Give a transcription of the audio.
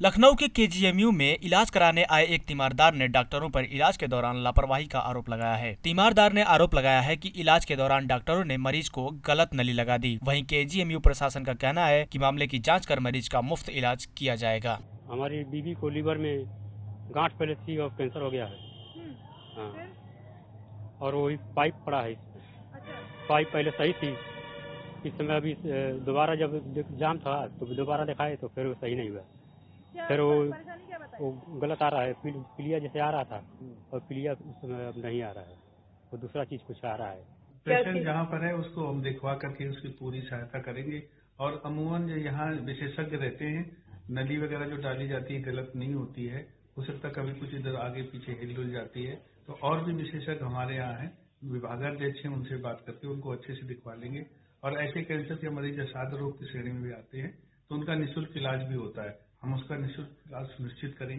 लखनऊ के केजीएमयू में इलाज कराने आए एक तीमारदार ने डॉक्टरों पर इलाज के दौरान लापरवाही का आरोप लगाया है। तीमारदार ने आरोप लगाया है कि इलाज के दौरान डॉक्टरों ने मरीज़ को गलत नली लगा दी। वहीं केजीएमयू प्रशासन का कहना है कि मामले की जाँच कर मरीज़ का मुफ़्त इलाज किया जाएगा। हमारी बीबी को लीवर में गांठ पहले थी और कैंसर हो गया है। हाँ। और वही पाइप पड़ा है पाइप पहले सही थी। इस समय अभी दोबारा जब जाम था तो दोबारा दिखाए तो फिर सही नहीं हुआ। फिर वो वो गलत आ रहा है पिल- पिलिया जैसे आ रहा था और पिलिया उस समय अब नहीं आ रहा है वो दूसरा चीज़ कुछ आ रहा है। पेशेंट जहाँ पर है उसको हम दिखवा करके उसकी पूरी सहायता करेंगे। और अमूमन जो यहाँ विशेषज्ञ रहते हैं नली वगैरह जो डाली जाती है गलत नहीं होती है। हो सकता कभी कुछ इधर आगे पीछे हिल डुल जाती है। तो और भी विशेषज्ञ हमारे यहाँ हैं विभागाध्यक्ष हैं उनसे बात करके उनको अच्छे से दिखवा लेंगे। और ऐसे कैंसर के मरीज़ असाध रोग की श्रेणी में भी आते हैं तो उनका निःशुल्क इलाज भी होता है। हम उसका निश्चित करेंगे।